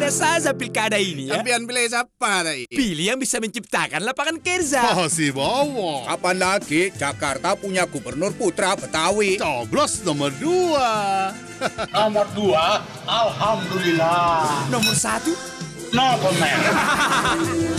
ada saja pilkada ini ya. Sampian pilih siapa? Pilih yang bisa menciptakan lapangan kerja. Oh, si bawa. Kapan lagi Jakarta punya gubernur putra Betawi? Coblos nomor dua. Nomor dua, Alhamdulillah. Nomor satu, No comment.